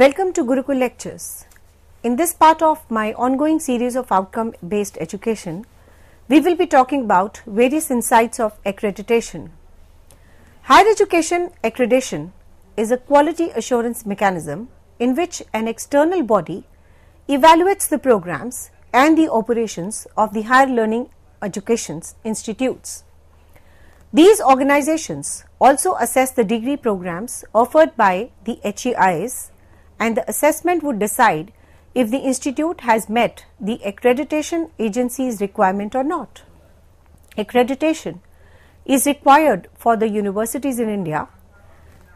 Welcome to Gurukul Lectures. In this part of my ongoing series of outcome based education, we will be talking about various insights of accreditation. Higher education accreditation is a quality assurance mechanism in which an external body evaluates the programs and the operations of the higher learning education institutes. These organizations also assess the degree programs offered by the HEIs and the assessment would decide if the institute has met the accreditation agency's requirement or not. Accreditation is required for the universities in India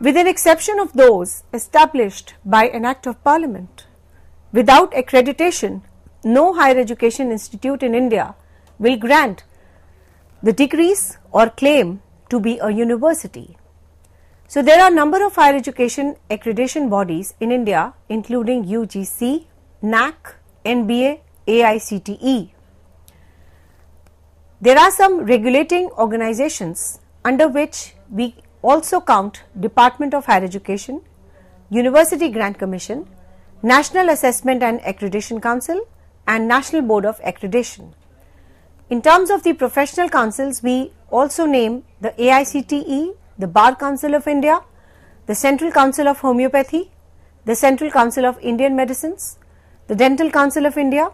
with an exception of those established by an act of parliament. Without accreditation, no higher education institute in India will grant the degrees or claim to be a university. So, there are number of higher education accreditation bodies in India including UGC, NAAC, NBA, AICTE. There are some regulating organizations under which we also count Department of Higher Education, University Grant Commission, National Assessment and Accreditation Council and National Board of Accreditation. In terms of the professional councils, we also name the AICTE, the Bar Council of India, the Central Council of Homeopathy, the Central Council of Indian Medicines, the Dental Council of India,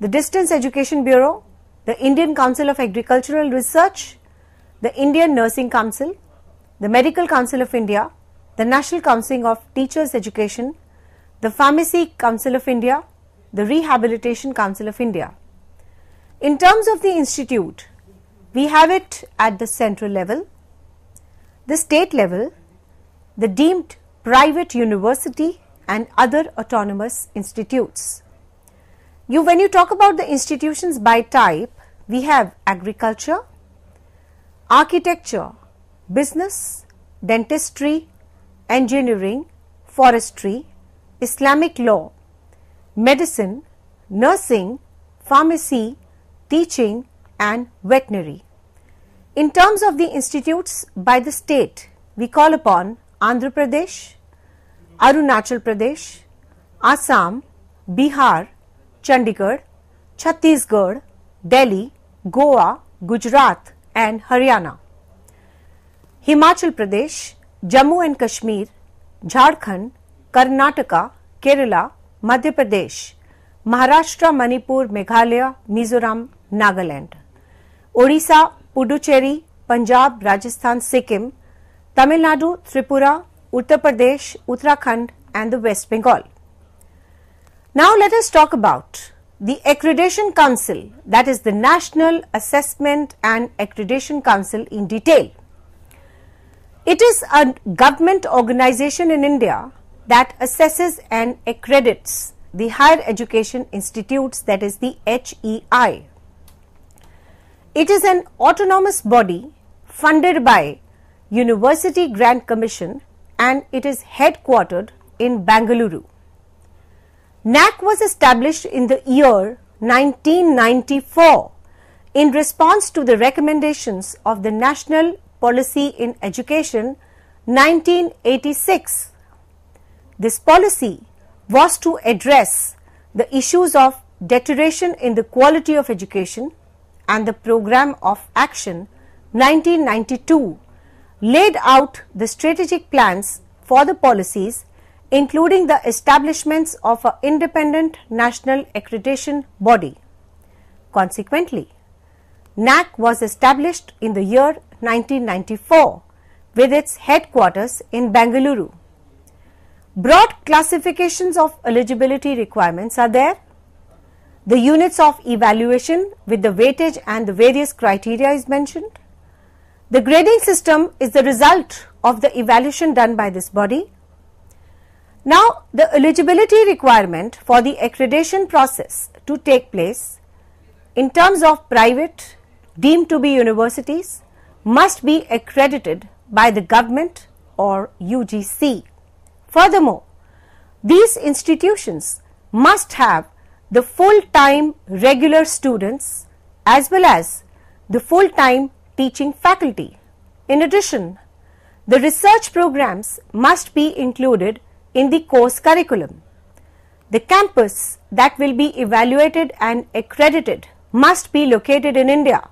the Distance Education Bureau, the Indian Council of Agricultural Research, the Indian Nursing Council, the Medical Council of India, the National Council of Teachers Education, the Pharmacy Council of India, the Rehabilitation Council of India. In terms of the institute, we have it at the central level, the state level, the deemed private university and other autonomous institutes. You when you talk about the institutions by type, we have agriculture, architecture, business, dentistry, engineering, forestry, Islamic law, medicine, nursing, pharmacy, teaching and veterinary. In terms of the institutes by the state, we call upon Andhra Pradesh, Arunachal Pradesh, Assam, Bihar, Chandigarh, Chhattisgarh, Delhi, Goa, Gujarat and Haryana. Himachal Pradesh, Jammu and Kashmir, Jharkhand, Karnataka, Kerala, Madhya Pradesh, Maharashtra, Manipur, Meghalaya, Mizoram, Nagaland. Odisha, Puducherry, Punjab, Rajasthan, Sikkim, Tamil Nadu, Tripura, Uttar Pradesh, Uttarakhand and the West Bengal. Now let us talk about the Accreditation Council that is the National Assessment and Accreditation Council in detail. It is a government organization in India that assesses and accredits the higher education institutes that is the HEI. It is an autonomous body funded by University Grant Commission and it is headquartered in Bangalore. NAAC was established in the year 1994 in response to the recommendations of the National Policy in Education 1986. This policy was to address the issues of deterioration in the quality of education and the program of action 1992 laid out the strategic plans for the policies including the establishments of an independent national accreditation body. Consequently, NAAC was established in the year 1994 with its headquarters in Bangalore. Broad classifications of eligibility requirements are there. The units of evaluation with the weightage and the various criteria is mentioned. The grading system is the result of the evaluation done by this body. Now, the eligibility requirement for the accreditation process to take place in terms of private deemed to be universities must be accredited by the government or UGC. Furthermore, these institutions must have the full-time regular students as well as the full-time teaching faculty. In addition, the research programs must be included in the course curriculum. The campus that will be evaluated and accredited must be located in India.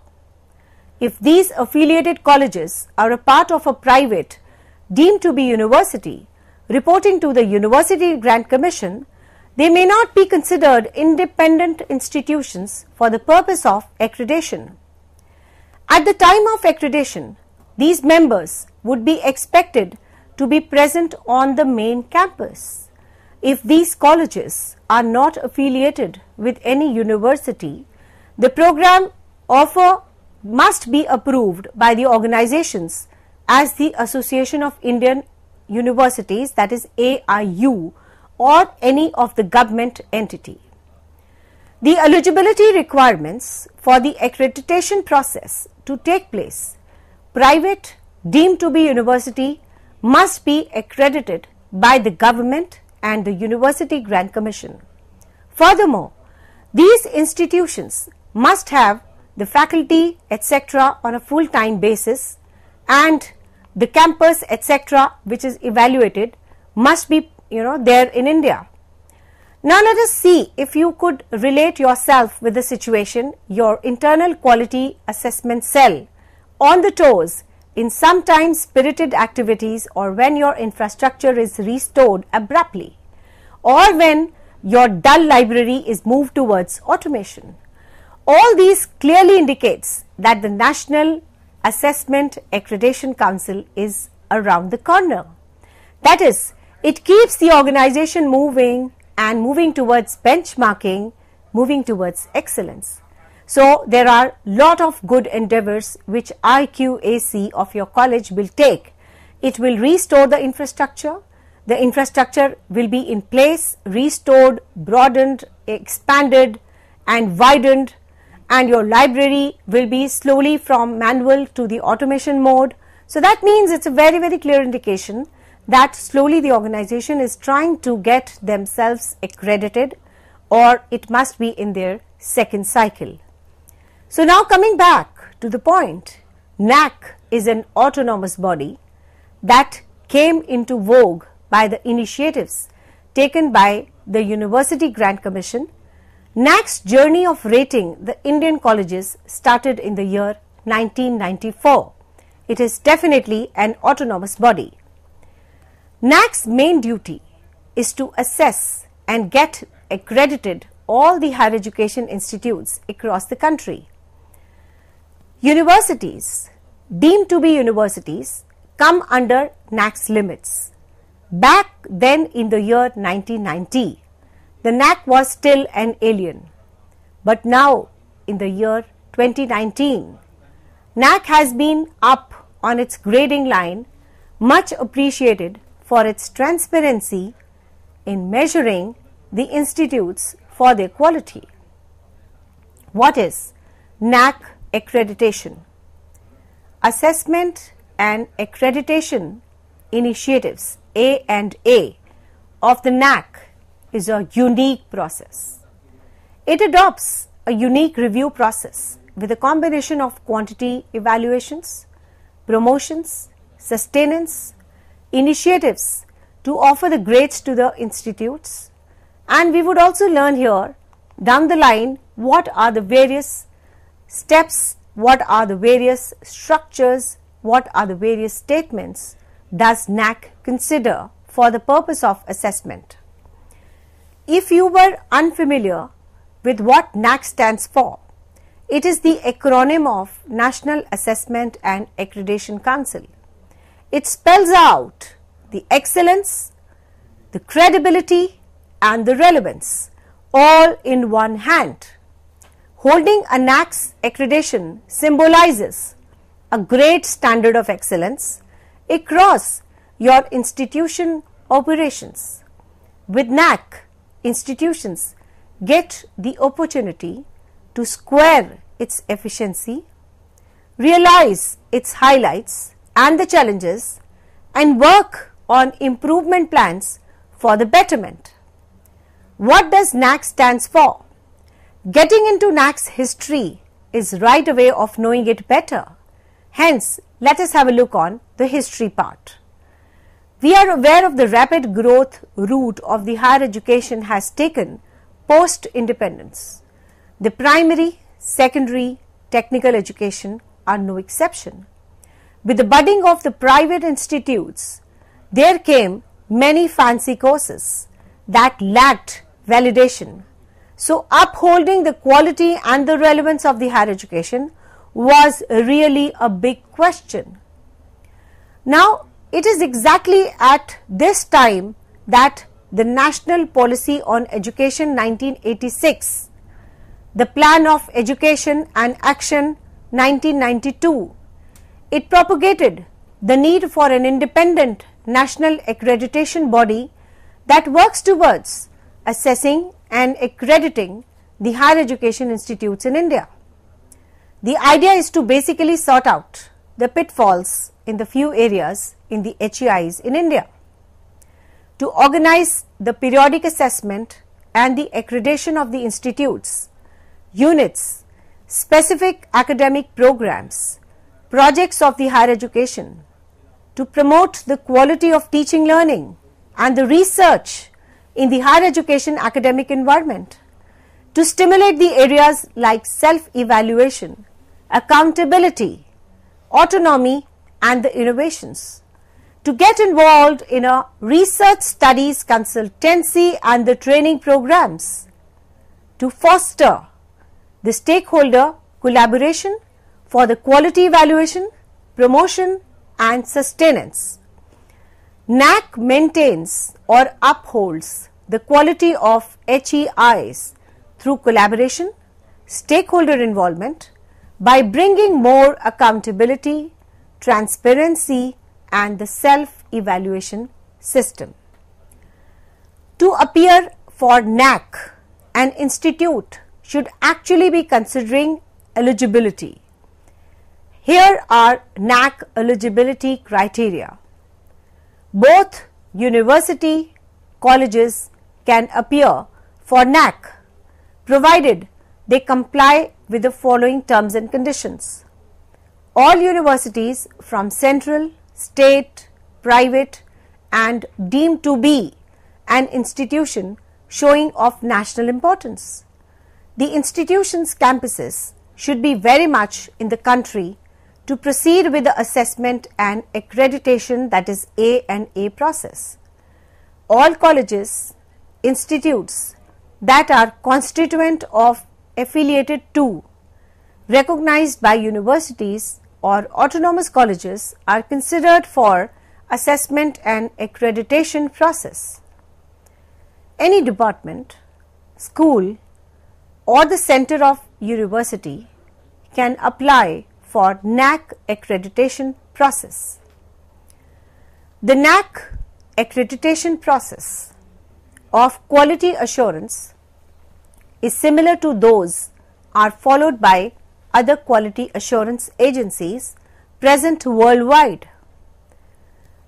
If these affiliated colleges are a part of a private deemed to be university reporting to the University Grant Commission, they may not be considered independent institutions for the purpose of accreditation. At the time of accreditation, these members would be expected to be present on the main campus. If these colleges are not affiliated with any university, the program offer must be approved by the organizations as the Association of Indian Universities that is AIU or any of the government entity. The eligibility requirements for the accreditation process to take place private deemed to be university must be accredited by the government and the University Grant Commission. Furthermore, these institutions must have the faculty etc. on a full time basis and the campus etc. which is evaluated must be you know there in India. Now let us see if you could relate yourself with the situation your internal quality assessment cell on the toes in sometimes spirited activities or when your infrastructure is restored abruptly or when your dull library is moved towards automation. All these clearly indicates that the National Assessment Accreditation Council is around the corner. That is, it keeps the organization moving and moving towards benchmarking, moving towards excellence. So there are lot of good endeavors which IQAC of your college will take. It will restore the infrastructure. The infrastructure will be in place, restored, broadened, expanded and widened and your library will be slowly from manual to the automation mode. So that means it's a very, very clear indication that slowly the organization is trying to get themselves accredited or it must be in their second cycle. So now coming back to the point, NAAC is an autonomous body that came into vogue by the initiatives taken by the University Grant Commission. NAAC's journey of rating the Indian colleges started in the year 1994. It is definitely an autonomous body. NAAC's main duty is to assess and get accredited all the higher education institutes across the country. Universities deemed to be universities come under NAAC's limits. Back then in the year 1990, the NAAC was still an alien. But now in the year 2019, NAAC has been up on its grading line, much appreciated for its transparency in measuring the institutes for their quality. What is NAAC accreditation. Assessment and accreditation initiatives A and A of the NAAC is a unique process. It adopts a unique review process with a combination of quantity evaluations, promotions, sustenance, initiatives to offer the grades to the institutes and we would also learn here down the line what are the various steps, what are the various structures, what are the various statements does NAAC consider for the purpose of assessment. If you were unfamiliar with what NAAC stands for, it is the acronym of National Assessment and Accreditation Council. It spells out the excellence, the credibility and the relevance all in one hand. Holding a NAAC's accreditation symbolizes a great standard of excellence across your institution operations. With NAAC, institutions get the opportunity to square its efficiency, realize its highlights and the challenges and work on improvement plans for the betterment. What does NAAC stands for? Getting into NAAC's history is right away of knowing it better. Hence, let us have a look on the history part. We are aware of the rapid growth route of the higher education has taken post independence. The primary, secondary, technical education are no exception. With the budding of the private institutes, there came many fancy courses that lacked validation. So, upholding the quality and the relevance of the higher education was really a big question. Now, it is exactly at this time that the National Policy on Education 1986, the Plan of Education and Action 1992, it propagated the need for an independent national accreditation body that works towards assessing and accrediting the higher education institutes in India. The idea is to basically sort out the pitfalls in the few areas in the HEIs in India. To organize the periodic assessment and the accreditation of the institutes, units, specific academic programs, projects of the higher education, to promote the quality of teaching learning and the research in the higher education academic environment, to stimulate the areas like self-evaluation, accountability, autonomy and the innovations. To get involved in a research studies consultancy and the training programs to foster the stakeholder collaboration for the quality evaluation, promotion and sustenance. NAAC maintains or upholds the quality of HEIs through collaboration, stakeholder involvement by bringing more accountability, transparency and the self-evaluation system. To appear for NAAC, an institute should actually be considering eligibility. Here are NAAC eligibility criteria. Both university colleges can appear for NAAC provided they comply with the following terms and conditions. All universities from central state, private and deemed to be an institution showing of national importance. The institution's campuses should be very much in the country to proceed with the assessment and accreditation that is A and A process. All colleges, institutes that are constituent of affiliated to recognized by universities or autonomous colleges are considered for assessment and accreditation process. Any department, school or the center of university can apply for NAAC accreditation process. The NAAC accreditation process of quality assurance is similar to those are followed by other quality assurance agencies present worldwide.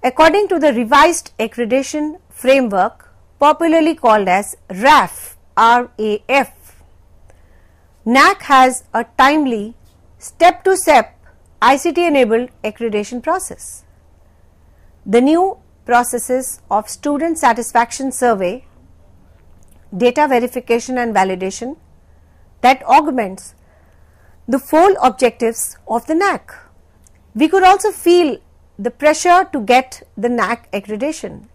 According to the revised accreditation framework popularly called as RAF, RAF, NAAC has a timely step-to-step ICT enabled accreditation process. The new processes of student satisfaction survey, data verification and validation that augments the full objectives of the NAAC. We could also feel the pressure to get the NAAC accreditation.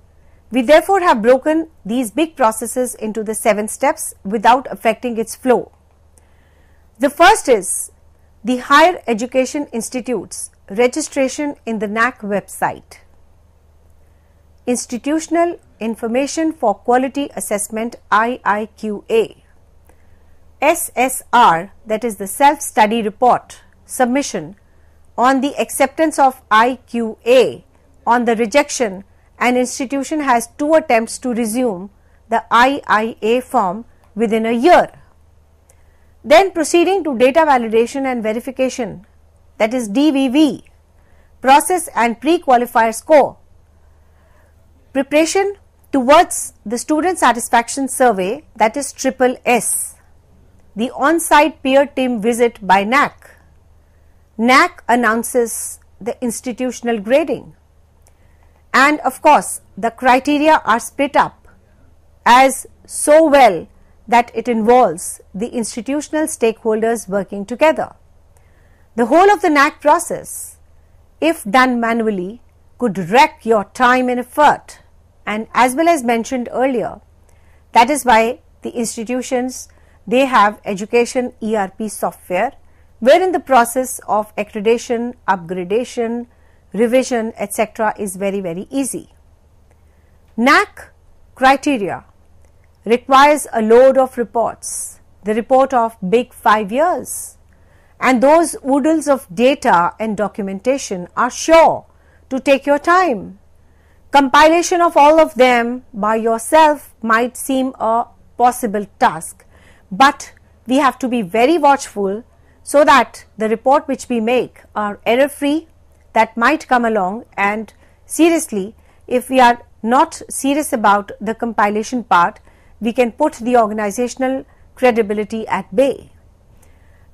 We therefore have broken these big processes into the seven steps without affecting its flow. The first is the Higher Education Institutes registration in the NAAC website. Institutional Information for Quality Assessment IIQA. SSR that is the self study report submission on the acceptance of IQA on the rejection an institution has two attempts to resume the IIA form within a year. Then proceeding to data validation and verification that is DVV process and pre-qualifier score. Preparation towards the student satisfaction survey that is triple S the on-site peer team visit by NAAC. NAAC announces the institutional grading and of course the criteria are split up as so well that it involves the institutional stakeholders working together. The whole of the NAAC process, if done manually, could wreck your time and effort and as well as mentioned earlier, that is why the institutions they have education ERP software wherein the process of accreditation, upgradation, revision etc. is very very easy. NAAC criteria requires a load of reports, the report of big 5 years and those oodles of data and documentation are sure to take your time. Compilation of all of them by yourself might seem a possible task, but we have to be very watchful so that the report which we make are error free that might come along and seriously if we are not serious about the compilation part we can put the organizational credibility at bay.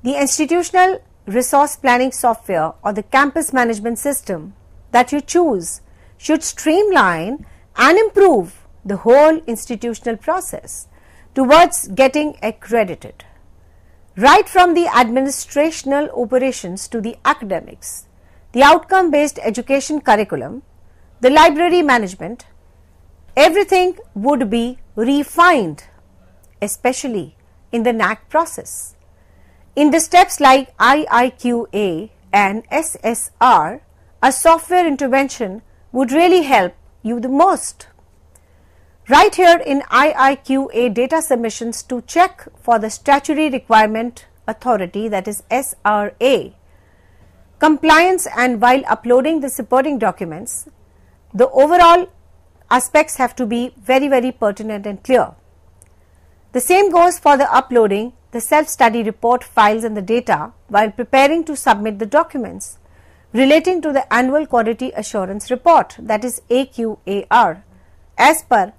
The institutional resource planning software or the campus management system that you choose should streamline and improve the whole institutional process towards getting accredited. Right from the administrational operations to the academics, the outcome based education curriculum, the library management, everything would be refined, especially in the NAAC process. In the steps like IIQA and SSR, a software intervention would really help you the most. Right here in IIQA data submissions to check for the statutory requirement authority that is SRA, compliance and while uploading the supporting documents, the overall aspects have to be very very pertinent and clear. The same goes for the uploading the self-study report files and the data while preparing to submit the documents relating to the annual quality assurance report that is AQAR as per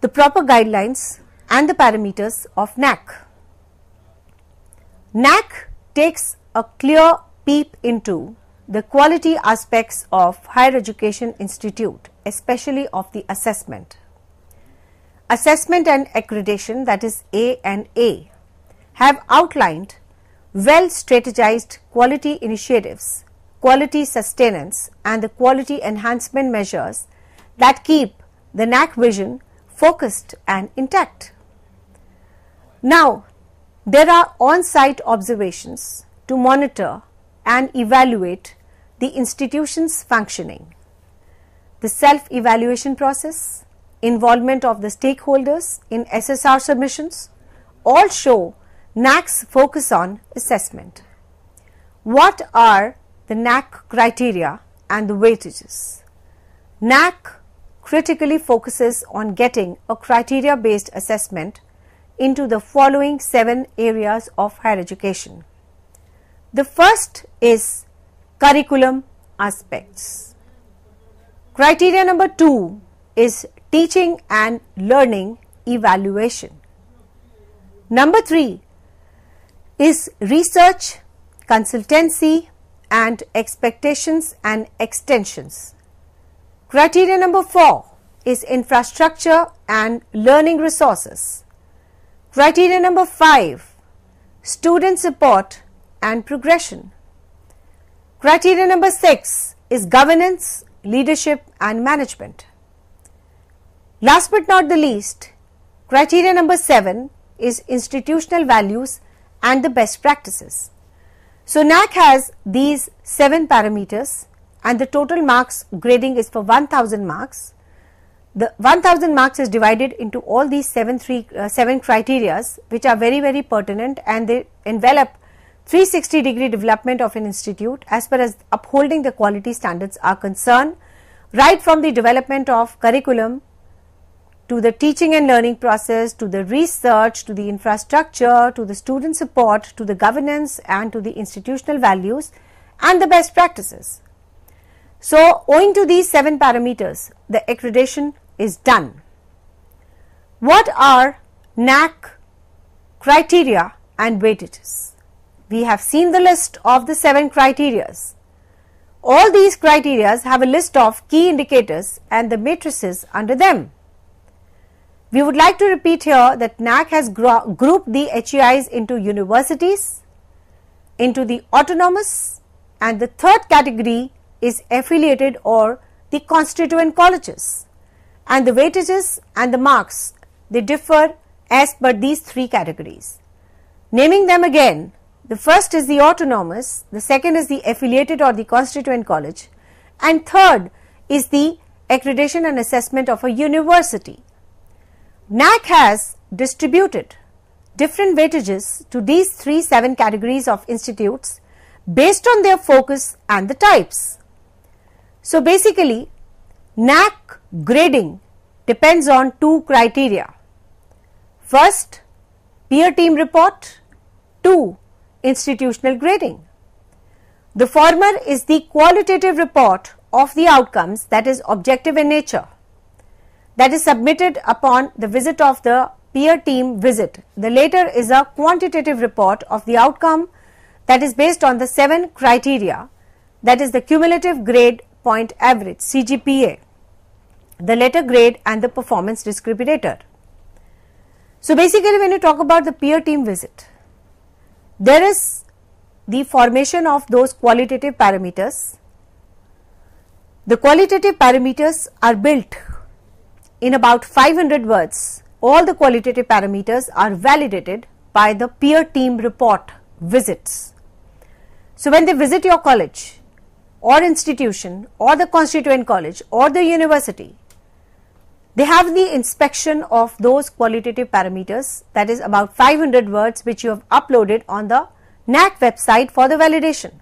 the proper guidelines and the parameters of NAAC. NAAC takes a clear peep into the quality aspects of higher education institute especially of the assessment. Assessment and accreditation that is A and A have outlined well strategized quality initiatives, quality sustenance and the quality enhancement measures that keep the NAAC vision focused and intact. Now, there are on-site observations to monitor and evaluate the institution's functioning the self-evaluation process, involvement of the stakeholders in SSR submissions all show NAAC's focus on assessment. What are the NAAC criteria and the weightages? NAAC critically focuses on getting a criteria based assessment into the following seven areas of higher education. The first is curriculum aspects. Criteria number 2 is teaching and learning evaluation. Number 3 is research, consultancy and expectations and extensions. Criteria number 4 is infrastructure and learning resources. Criteria number 5 student support and progression. Criteria number 6 is governance leadership and management. Last but not the least, criteria number 7 is institutional values and the best practices. So, NAAC has these 7 parameters and the total marks grading is for 1000 marks. The 1000 marks is divided into all these 7, three, uh, 7 criterias which are very very pertinent and they envelop 360 degree development of an institute as far as upholding the quality standards are concerned right from the development of curriculum to the teaching and learning process to the research to the infrastructure to the student support to the governance and to the institutional values and the best practices. So, owing to these 7 parameters the accreditation is done. What are NAAC criteria and weightages? We have seen the list of the 7 criterias. All these criteria have a list of key indicators and the matrices under them. We would like to repeat here that NAAC has grouped the HEIs into universities, into the autonomous and the third category is affiliated or the constituent colleges and the weightages and the marks they differ as per these three categories. Naming them again, the first is the autonomous, the second is the affiliated or the constituent college and third is the accreditation and assessment of a university. NAAC has distributed different weightages to these three seven categories of institutes based on their focus and the types. So basically NAAC grading depends on two criteria. First peer team report, two institutional grading. The former is the qualitative report of the outcomes that is objective in nature that is submitted upon the visit of the peer team visit. The later is a quantitative report of the outcome that is based on the seven criteria that is the cumulative grade point average CGPA, the letter grade and the performance discriminator. So basically when you talk about the peer team visit, there is the formation of those qualitative parameters. The qualitative parameters are built in about 500 words, all the qualitative parameters are validated by the peer team report visits. So, when they visit your college or institution or the constituent college or the university, they have the inspection of those qualitative parameters that is about 500 words which you have uploaded on the NAAC website for the validation.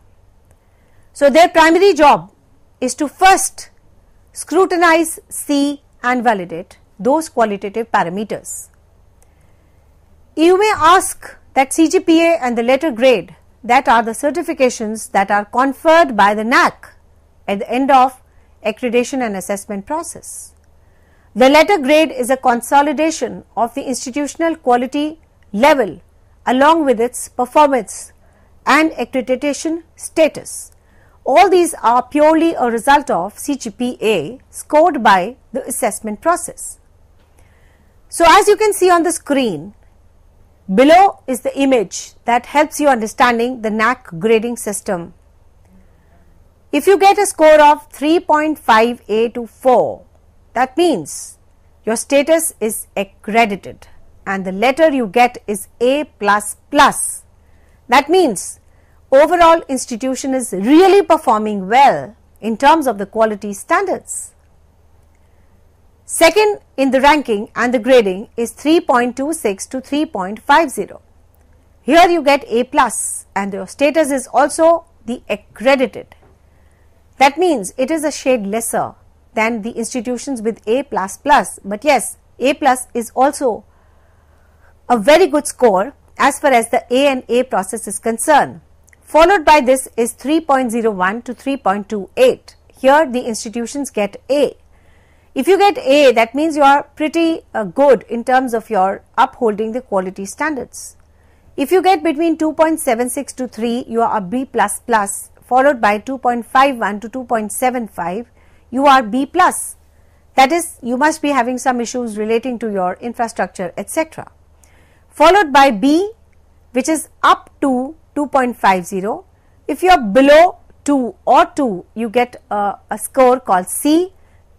So, their primary job is to first scrutinize, see and validate those qualitative parameters. You may ask that CGPA and the letter grade that are the certifications that are conferred by the NAAC at the end of accreditation and assessment process. The letter grade is a consolidation of the institutional quality level along with its performance and accreditation status. All these are purely a result of CGPA scored by the assessment process. So, as you can see on the screen, below is the image that helps you understanding the NAAC grading system. If you get a score of 3.5A to 4, that means your status is accredited and the letter you get is A++. Plus That means overall institution is really performing well in terms of the quality standards. Second in the ranking and the grading is 3.26 to 3.50. Here you get A plus and your status is also the accredited. That means it is a shade lesser than the institutions with A plus plus, but yes, A plus is also a very good score as far as the A and A process is concerned. Followed by this is 3.01 to 3.28. Here the institutions get A. If you get A, that means you are pretty uh, good in terms of your upholding the quality standards. If you get between 2.76 to 3, you are a B++, followed by 2.51 to 2.75, you are B+. That is, you must be having some issues relating to your infrastructure, etc. Followed by B, which is up to 2.50. If you are below 2 or 2, you get a, a score called C.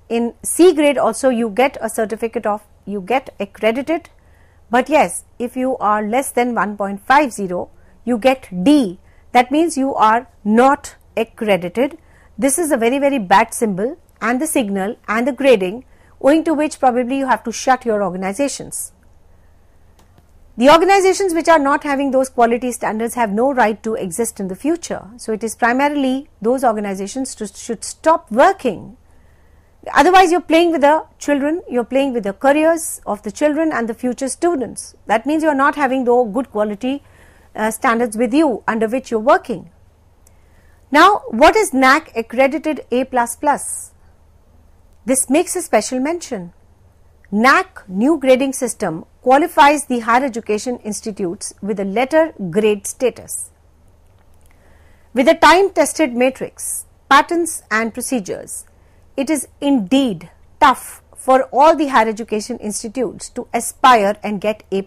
In C grade also you get a certificate of, you get accredited. But yes, if you are less than 1.50, you get D. That means you are not accredited. This is a very, very bad symbol and the signal and the grading owing to which probably you have to shut your organizations. The organizations which are not having those quality standards have no right to exist in the future. So, it is primarily those organizations to, should stop working. Otherwise, you are playing with the children, you are playing with the careers of the children and the future students. That means you are not having the good quality uh, standards with you under which you are working. Now, what is NAAC accredited A++? This makes a special mention. NAAC new grading system qualifies the higher education institutes with a letter grade status. With a time tested matrix patterns and procedures, it is indeed tough for all the higher education institutes to aspire and get A++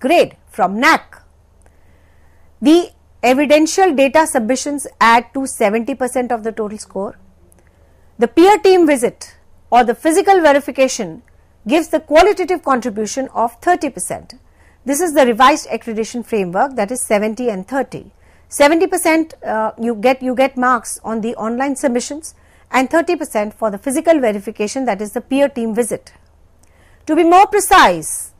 grade from NAAC. The evidential data submissions add to 70% of the total score. The peer team visit or the physical verification gives the qualitative contribution of 30%. This is the revised accreditation framework that is 70 and 30. 70% uh, you get you get marks on the online submissions and 30% for the physical verification that is the peer team visit. To be more precise,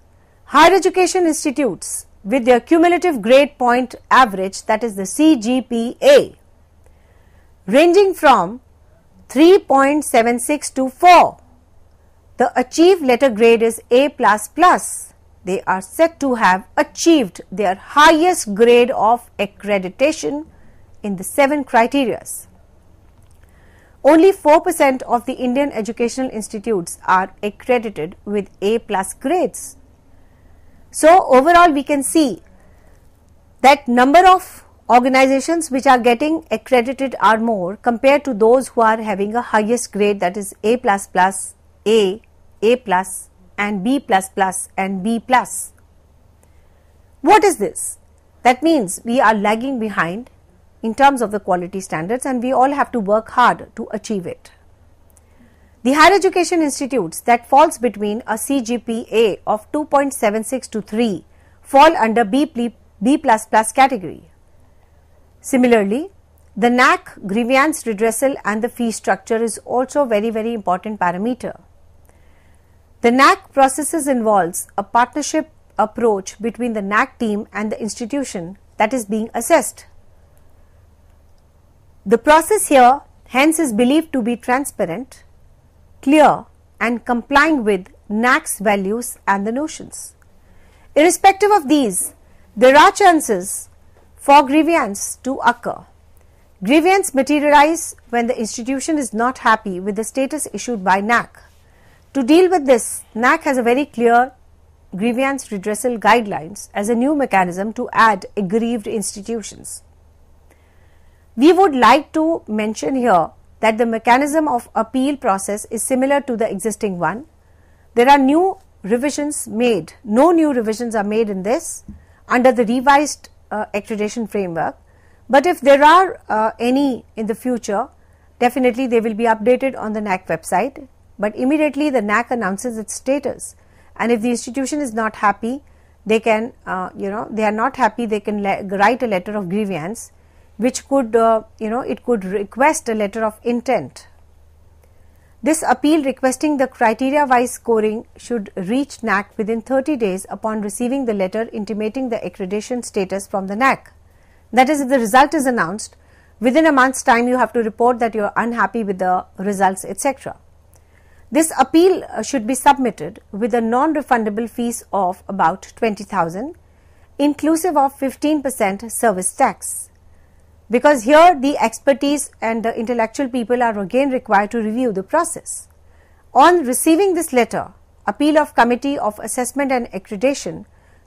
higher education institutes with their cumulative grade point average that is the CGPA ranging from 3.76 to 4. The achieved letter grade is A++. They are said to have achieved their highest grade of accreditation in the seven criterias. Only 4% of the Indian educational institutes are accredited with A plus grades. So, overall we can see that number of organizations which are getting accredited are more compared to those who are having a highest grade that is A A, A and B and B. What is this? That means we are lagging behind in terms of the quality standards and we all have to work hard to achieve it. The higher education institutes that falls between a CGPA of 2.76 to 3 fall under B, B++ category. Similarly, the NAAC grievance redressal and the fee structure is also very very important parameter. The NAAC processes involves a partnership approach between the NAAC team and the institution that is being assessed. The process here hence is believed to be transparent, clear and complying with NAAC's values and the notions. Irrespective of these, there are chances for grievance to occur. Grievance materialize when the institution is not happy with the status issued by NAAC. To deal with this, NAAC has a very clear grievance redressal guidelines as a new mechanism to add aggrieved institutions. We would like to mention here that the mechanism of appeal process is similar to the existing one. There are new revisions made, no new revisions are made in this under the revised uh, accreditation framework. But if there are uh, any in the future, definitely they will be updated on the NAAC website. But immediately the NAAC announces its status and if the institution is not happy, they can, uh, you know, they are not happy, they can write a letter of grievance which could uh, you know it could request a letter of intent. This appeal requesting the criteria wise scoring should reach NAAC within 30 days upon receiving the letter intimating the accreditation status from the NAAC. That is if the result is announced within a month's time you have to report that you are unhappy with the results etc. This appeal uh, should be submitted with a non-refundable fees of about 20,000 inclusive of 15% service tax because here the expertise and the intellectual people are again required to review the process. On receiving this letter, appeal of committee of assessment and accreditation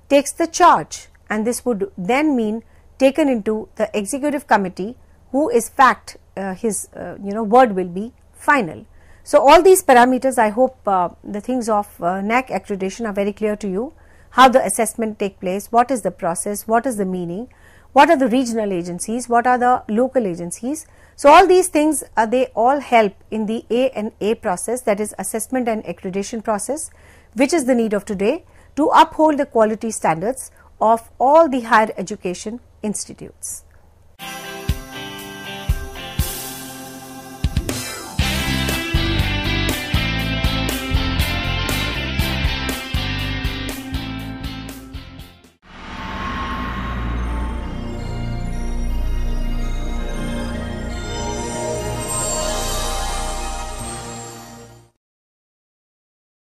takes the charge and this would then mean taken into the executive committee who is fact uh, his uh, you know word will be final. So, all these parameters I hope uh, the things of uh, NAAC accreditation are very clear to you how the assessment take place, what is the process, what is the meaning, what are the regional agencies, what are the local agencies. So, all these things uh, they all help in the A and A process that is assessment and accreditation process which is the need of today to uphold the quality standards of all the higher education institutes.